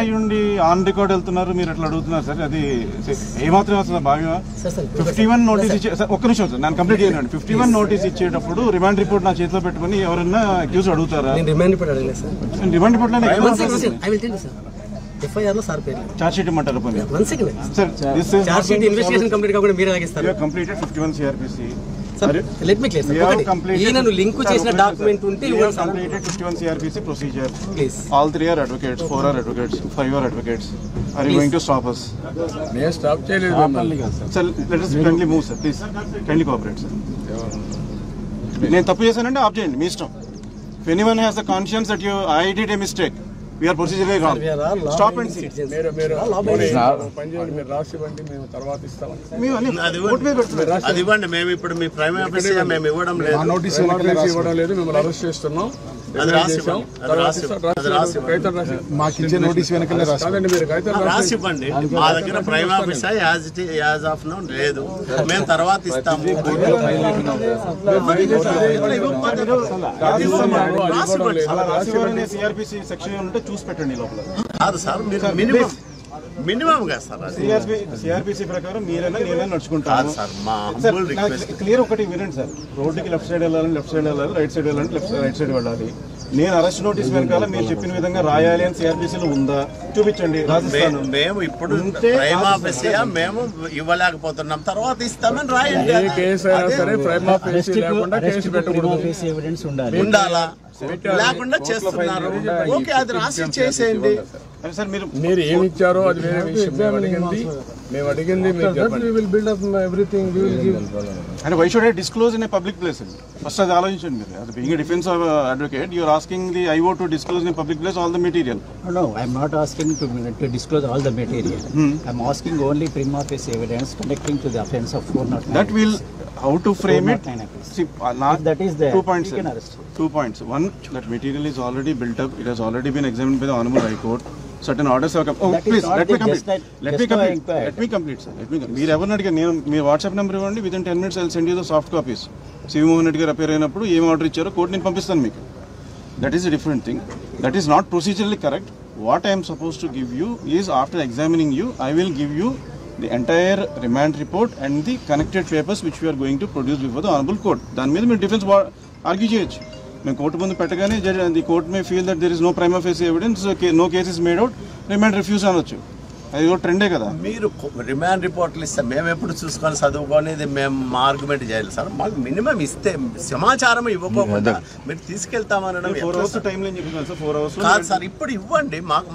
అయ్యుండి on record వెళ్తున్నారు మీరు అట్లా అడుగుతున్నారు సార్. అది ఏమాత్రం అసలు భావ్యమా? ఫిఫ్టీ వన్ నోటీస్ ఇచ్చే ఒక్క నిమిషం సార్ నేను కంప్లీట్ చేయండి. ఫిఫ్టీ వన్ నోటీస్ ఇచ్చేటప్పుడు రిమాండ్ రిపోర్ట్ నా చేతిలో పెట్టుకుని ఎవరన్నా అక్యూజ్ అడుగుతారా? Remind sir. రిమాండ్ రిపోర్ట్ ఎఫ్ఐఆర్లో సార్ పేరు చార్జ్ షీట్ ఇమ్మంటారు పోనీ? One second sir this is charge sheet investigation complete కాకుండా మీరే లాగిస్తారు completed fifty one CrPC sir let me clear sir ఒకటి ఈయన లింక్ చేసిన డాక్యుమెంట్ ఉంటే ఇవ్వండి sir. Completed fifty one CrPC procedure please all three are advocates four are advocates five are advocates are you going to stop us? నేను stop చేయలేదు మిమ్మల్ని. Sir let us kindly move sir please kindly cooperate sir నేను తప్పు చేశానంటే off చేయండి మీ ఇష్టం. If any one has the conscience that you I did a mistake we're procedure wrong stop and see మీరు మీరు మీరు పని చేయండి మీరు రాసి ఇవ్వండి మేము తర్వాత ఇస్తాం. మేము అన్ని అది ఇవ్వండి. మేము ఇప్పుడు మీ ప్రైమ్ ఆఫీసర్ మేము ఇవ్వడం లేదు. నోటీస్ ఇవ్వడం లేదు. మిమ్మల్ని అరెస్ట్ చేస్తున్నాం. మాకు ఇచ్చే నోటీస్ వెనకనే రాసి కాదండి మీరు కాగితం రాసి రాసి ఇవ్వండి. మా దగ్గర prime officer as it as of no లేదు. మేము తర్వాత ఇస్తాము. రాసి ఇవ్వండి. చూసి పెట్టండి లోపల. కాదు సార్ మీరు మినిమం మినిమం గా సార్ అది. సిఆర్పి సిఆర్పిసి ప్రకారం మీరైనా నేనైనా నడుచుకుంటాను. సార్ మా క్లియర్ ఒకటి వినండి సార్. రోడ్డుకి లెఫ్ట్ సైడ్ వెళ్ళాలని లెఫ్ట్ సైడ్ వెళ్ళాలి రైట్ సైడ్ వెళ్ళాలని లెఫ్ట్ రైట్ సైడ్ వెళ్ళాలి. నేను అరెస్ట్ నోటీస్ వెనకాల మీరు చెప్పిన విధంగా రాయాలి అని సిఆర్పిసిలో ఉందా? చూపించండి. మేము ఇప్పుడు మేము ఇవ్వలేకపోతున్నాం. తర్వాత ఇస్తామని రాయండి. ఏ కేసు అయినా సరే ప్రైమ్ ఆఫ్ కేసు లేకుండా కేసు పెట్టకూడదు. ఎవిడెన్స్ ఉండాలి. ఉండాలా? లేకుండా చేస్తున్నారు. ఓకే అది రాసి చేసేయండి. మీరు మీరు ఏమి ఇచ్చారో అది వేరే విషయం మేము అడిగింది. మేము అడిగింది మీరు చెప్పండి will build up everything we will give అంటే why should I disclose in a public place అండి ఫస్ట్ అది ఆలోచించండి మీరు. అది being defence of advocate you're asking the IO to disclose in public place all the material No, I'm not asking to, to disclose all the material. I'm asking only prima facie evidence connecting to the offense of 409. that will how to frame it 409 accuse. see uh, not If that is there, two points two points one that material is already built up it has already been examined by the honorable high court certain orders have come oh That please let me complete let me complete let me complete sir let me. మీరు ఎవరిని అడిగారు నేను మీ WhatsApp number ఇవ్వండి within ten minutes I'll send you the soft copies Shivamohan Reddy గారు appear అయినప్పుడు ఏం order ఇచ్చారో కోర్టు నేను పంపిస్తాను మీకు that is a different thing that is not procedurally correct what i am supposed to give you is after examining you i will entire remand report and the connected papers which we are going to produce before the honorable court. దాని మీద మీరు defence argue చేయొచ్చు. మేము court ముందు పెట్టగానే the court may feel that there is no prime face evidence no cases made out remand refuse అనొచ్చు. అది కూడా ట్రెండే కదా. మీరు రిమాండ్ రిపోర్ట్లు ఇస్తే మేము ఎప్పుడు చూసుకొని చదువుకోనేది మేము మా ఆర్గ్యుమెంట్ చేయాలి సార్. మాకు మినిమం ఇస్తే సమాచారం ఇవ్వకోకుండా మీరు తీసుకెళ్తామనడం four hours? Time sir? Four hours కాదు సార్ ఇప్పుడు ఇవ్వండి. మాకు